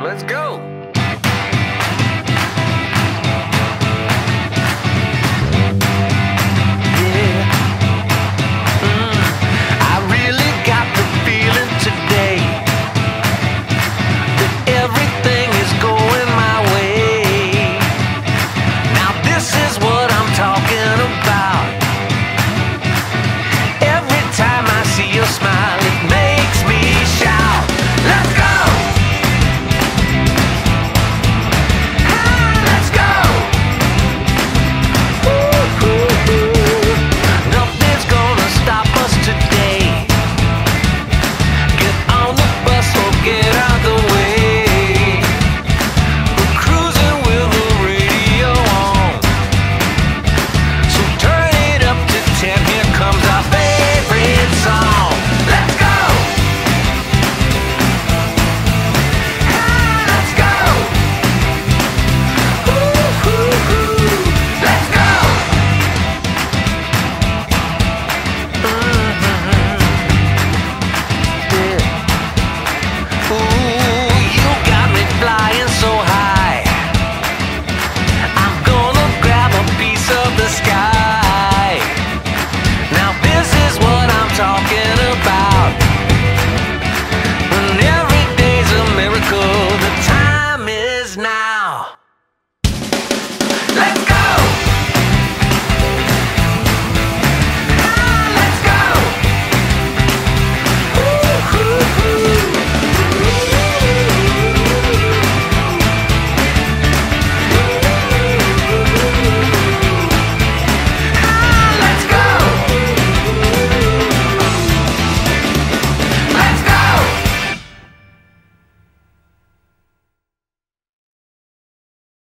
Let's go. Wow.